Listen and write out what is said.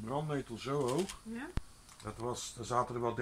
brandnetel zo hoog. Ja? Dat was, er zaten er wel